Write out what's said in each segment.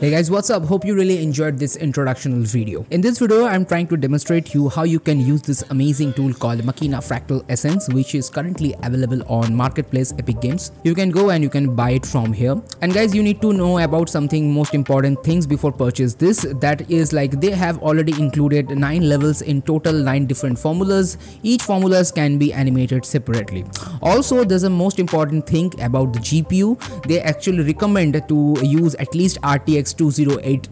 Hey guys, what's up? Hope you really enjoyed this introductional video. In this video, I'm trying to demonstrate you how you can use this amazing tool called Machina Fractal Essence, which is currently available on Marketplace Epic Games. You can go and you can buy it from here. And guys, you need to know about something most important things before purchase this. That is like they have already included nine levels in total nine different formulas. Each formulas can be animated separately. Also, there's a most important thing about the GPU. They actually recommend to use at least RTX 2080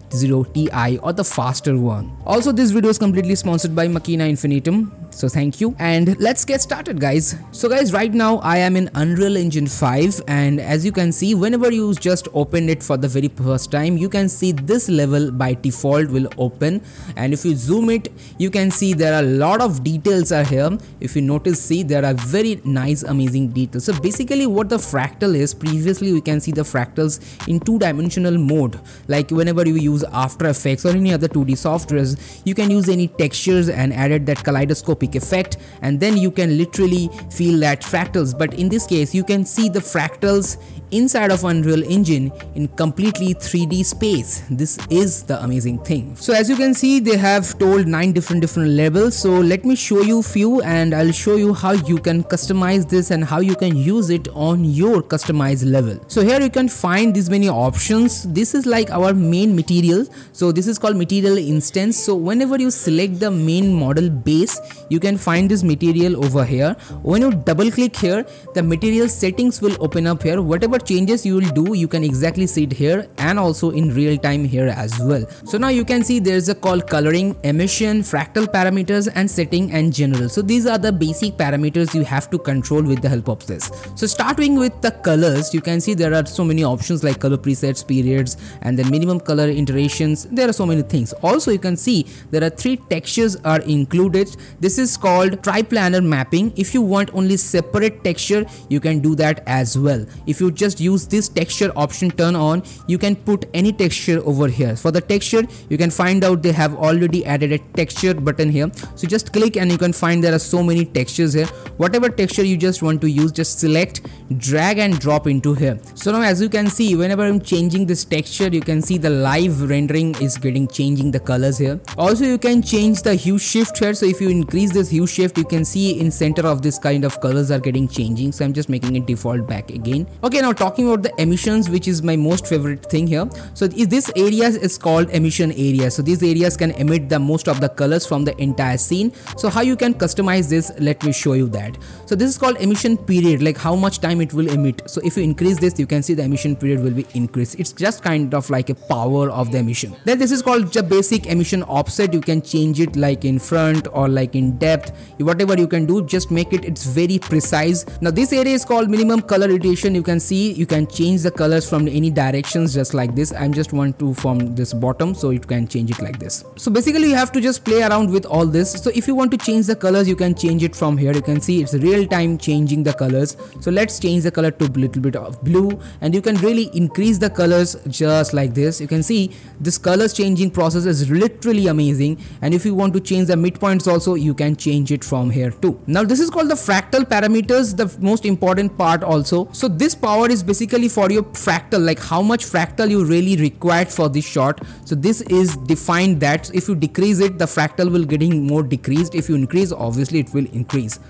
Ti or the faster one. Also, this video is completely sponsored by Machina Infinitum. So thank you and let's get started guys. So guys right now I am in Unreal Engine 5 and as you can see whenever you just open it for the very first time you can see this level by default will open and if you zoom it you can see there are a lot of details are here. If you notice see there are very nice amazing details. So basically what the fractal is previously we can see the fractals in two dimensional mode like whenever you use After Effects or any other 2D softwares you can use any textures and added that kaleidoscopic effect and then you can literally feel that fractals. But in this case you can see the fractals inside of Unreal Engine in completely 3D space. This is the amazing thing. So as you can see they have told 9 different different levels so let me show you few and I'll show you how you can customize this and how you can use it on your customized level. So here you can find these many options. This is like our main material. So this is called material instance. So whenever you select the main model base you can find this material over here. When you double click here the material settings will open up here. Whatever whatever changes you will do you can exactly see it here and also in real time here as well. So now you can see there's a call coloring emission fractal parameters and setting and general. So these are the basic parameters you have to control with the help of this. So starting with the colors you can see there are so many options like color presets periods and then minimum color iterations. There are so many things. Also you can see there are three textures are included. This is called triplanar mapping. If you want only separate texture you can do that as well. If you just just use this texture option turn on. You can put any texture over here. For the texture you can find out they have already added a texture button here. So just click and you can find there are so many textures here. Whatever texture you just want to use just select drag and drop into here. So now as you can see whenever i'm changing this texture you can see the live rendering is getting changing the colors here. Also you can change the hue shift here. So if you increase this hue shift you can see in center of this kind of colors are getting changing. So i'm just making it default back again. Okay now talking about the emissions which is my most favorite thing here. So this area is called emission area. So these areas can emit the most of the colors from the entire scene. So how you can customize this? Let me show you that. So this is called emission period like how much time it will emit. So if you increase this you can see the emission period will be increased. It's just kind of like a power of the emission. Then this is called the basic emission offset. You can change it like in front or like in depth. Whatever you can do just make it it's very precise. Now this area is called minimum color iteration you can see you can change the colors from any directions just like this. I'm just want to from this bottom so you can change it like this. So basically you have to just play around with all this. So if you want to change the colors you can change it from here. You can see it's real time changing the colors. So let's change the color to a little bit of blue and you can really increase the colors just like this. You can see this colors changing process is literally amazing and if you want to change the midpoints also you can change it from here too. Now this is called the fractal parameters the most important part also. So this power is is basically for your fractal like how much fractal you really required for this shot. So this is defined that if you decrease it the fractal will getting more decreased. If you increase obviously it will increase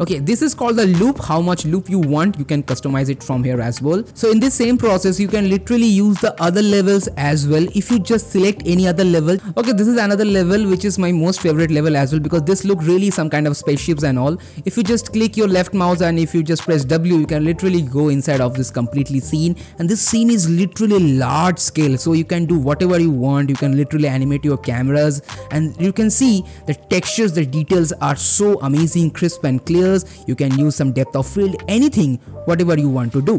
okay this is called the loop. How much loop you want you can customize it from here as well. So in this same process you can literally use the other levels as well. If you just select any other level okay this is another level which is my most favorite level as well because this look really some kind of spaceships and all. If you just click your left mouse and if you just press w you can literally go inside of this completely scene. And this scene is literally large scale. So you can do whatever you want. You can literally animate your cameras. And you can see the textures the details are so amazing crisp and clear you can use some depth of field anything whatever you want to do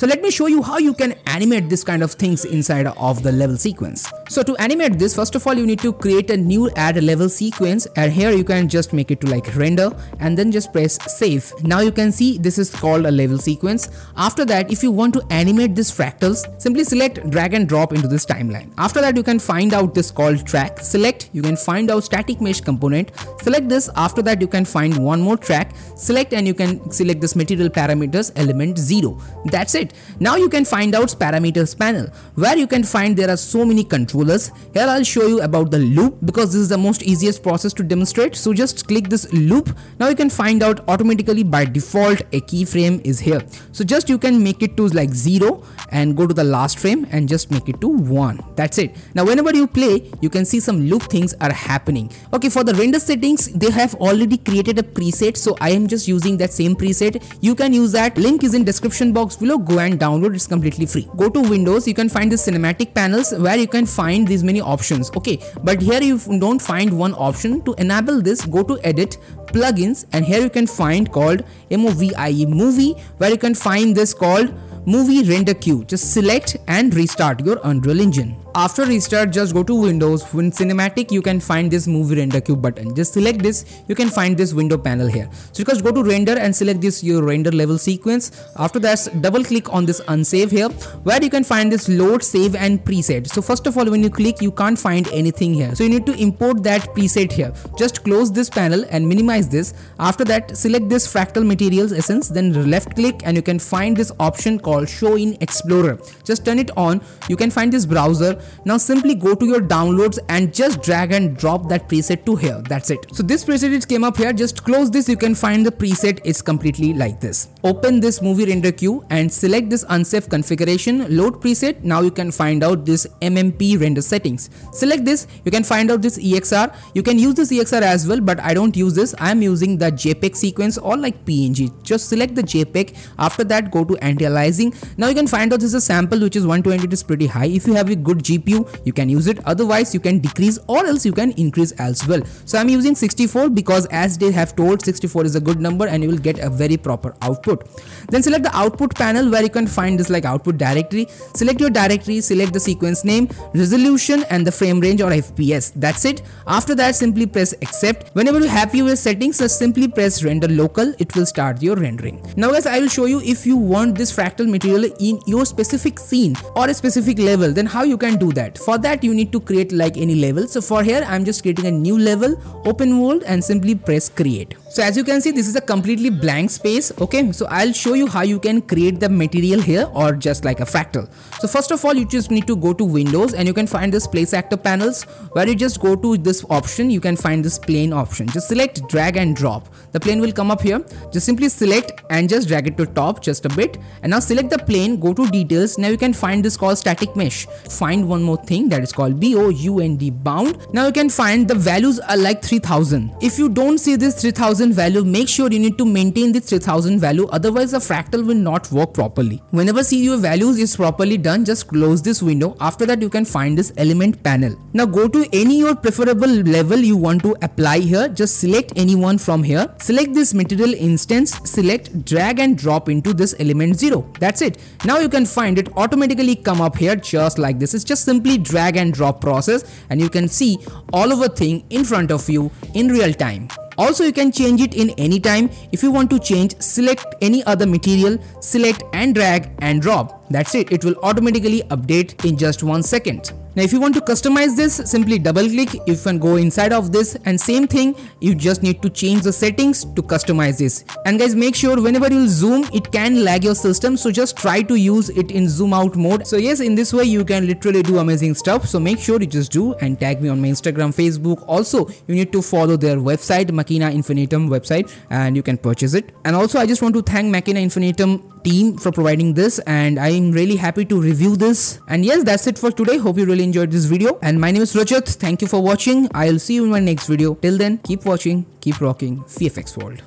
so let me show you how you can animate this kind of things inside of the level sequence. So to animate this, first of all, you need to create a new add level sequence and here you can just make it to like render and then just press save. Now you can see this is called a level sequence. After that, if you want to animate this fractals, simply select drag and drop into this timeline. After that, you can find out this called track, select, you can find out static mesh component, select this. After that, you can find one more track, select and you can select this material parameters element 0. That's that's Now you can find out parameters panel where you can find there are so many controllers. Here I'll show you about the loop because this is the most easiest process to demonstrate. So just click this loop. Now you can find out automatically by default a keyframe is here. So just you can make it to like 0 and go to the last frame and just make it to 1. That's it. Now whenever you play you can see some loop things are happening. Okay for the render settings they have already created a preset so I am just using that same preset. You can use that link is in description box below go and download it's completely free. Go to windows you can find the cinematic panels where you can find these many options okay? But here you don't find one option. To enable this go to edit plugins and here you can find called movie movie where you can find this called movie render queue. Just select and restart your unreal engine after restart just go to windows. In cinematic you can find this movie render queue button. Just select this. You can find this window panel here. So just go to render and select this your render level sequence. After that double click on this unsave here where you can find this load save and preset. So first of all when you click you can't find anything here. So you need to import that preset here. Just close this panel and minimize this. After that select this fractal materials essence then left click and you can find this option called show in explorer. Just turn it on. You can find this browser now simply go to your downloads and just drag and drop that preset to here. That's it. So this preset it came up here. Just close this. You can find the preset is completely like this. Open this movie render queue and select this unsafe configuration. Load preset. Now you can find out this MMP render settings. Select this. You can find out this EXR. You can use this EXR as well, but I don't use this. I am using the JPEG sequence or like PNG. Just select the JPEG. After that, go to anti-aliasing. Now you can find out this is a sample which is 120. It is pretty high. If you have a good GPU you can use it. Otherwise you can decrease or else you can increase as well. So I'm using 64 because as they have told 64 is a good number and you will get a very proper output. Then select the output panel where you can find this like output directory. Select your directory select the sequence name resolution and the frame range or FPS that's it. After that simply press accept. Whenever you're happy with settings just simply press render local. It will start your rendering. Now guys I will show you if you want this fractal material in your specific scene or a specific level then how you can do that. For that you need to create like any level. So for here i'm just creating a new level open world and simply press create. So as you can see this is a completely blank space okay? So i'll show you how you can create the material here or just like a fractal. So first of all you just need to go to windows and you can find this place actor panels where you just go to this option. You can find this plane option. Just select drag and drop. The plane will come up here. Just simply select and just drag it to top just a bit. And now select the plane go to details. Now you can find this called static mesh. Find one more thing that is called BOUND bound. Now you can find the values are like 3000. If you don't see this 3000 value, make sure you need to maintain this 3000 value otherwise the fractal will not work properly. Whenever your values is properly done, just close this window. After that you can find this element panel. Now go to any your preferable level you want to apply here. Just select anyone from here. Select this material instance, select drag and drop into this element 0. That's it. Now you can find it automatically come up here just like this. It's just simply drag and drop process and you can see all of a thing in front of you in real time. Also you can change it in any time. If you want to change, select any other material, select and drag and drop That's it. It will automatically update in just one second. Now if you want to customize this, simply double click, you can go inside of this and same thing, you just need to change the settings to customize this. And guys make sure whenever you zoom, it can lag your system so just try to use it in zoom out mode. So yes, in this way you can literally do amazing stuff. So make sure you just do and tag me on my Instagram, Facebook. Also, you need to follow their website, Machina Infinitum website and you can purchase it. And also I just want to thank Machina Infinitum team for providing this and I'm really happy to review this. And yes, that's it for today. Hope you really enjoyed this video. And my name is Rajat. Thank you for watching. I'll see you in my next video. Till then, keep watching, keep rocking VFX World.